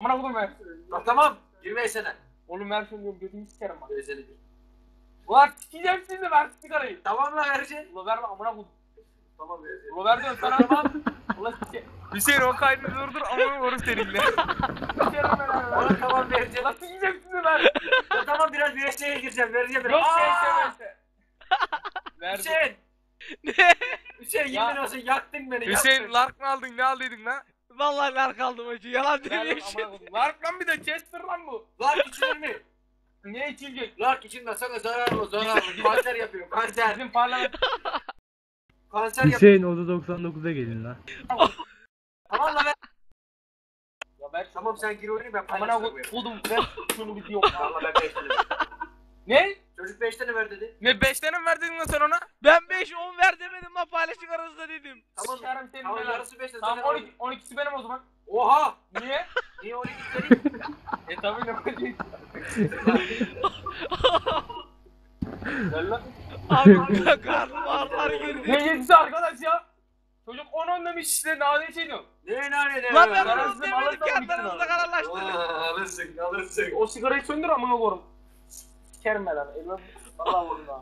Amına koydum ver. Bak tamam. 20 sene. Oğlum ver şunu diyorum götümü sikerim bak. Böyle sene bir. Ulan sikeceğim sizi ver sigarayı. Tamam lan vereceksin. Ulan verme amına koydum. Tamam vereceksin. Ulan ver diyorum sana. Tamam. Ulan sike. Hüseyin o kaydı durdur ama vurur seninle. Sikerim ben abi. Ulan tamam vereceksin. Ulan sikeceğim sizi ver. Ya tamam biraz bir eşeğe gireceğim. Vereceğim. Yok Aa! şey şey Verdim. Hüseyin. ne? Hüseyin yemin olsun yaktın beni. Hüseyin yaktın. lark mı aldın ne aldıydın lan? Vallahi nar kaldım hacı. Yalan koydum. Lark lan bir de Chester lan bu. Lark içilir mi? Ne içilecek? Lark içinde sana zararlı zararlı. kanser yapıyor. Kanser. Bizim parlament. Kanser yapıyor. Hüseyin Oda 99'a gelin lan. Tamam lan ver. Ya ver. Tamam sen gir oyunu ben Amına paylaştım. koydum. Ver şunu bir diyor. Valla ben 5 tane verdim. Ne? Çocuk 5 tane ver dedi. Ne 5 tane mi verdin lan sen ona? Ben 5 10 ver demedim lan paylaşık aranızda dedim. Tamam. Sikerim senin Tamam yarısı 5 tane. Tamam zaten 12, 12'si benim o zaman. Oha. Niye? Niye 12 tane? E tabii ne koyacağız. Gel lan. Abi karnım ağrılar girdi. Ne yedisi arkadaş ya? Çocuk 10 10 demiş işte daha ne şey diyor. Ne ne ne? Lan ben bunu sizin demedim ki aranızda kararlaştırın. Alırsın alırsın. O sigarayı söndür amına koyarım. Sikerim ben lan. Elime valla vurun ha.